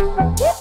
Uhum.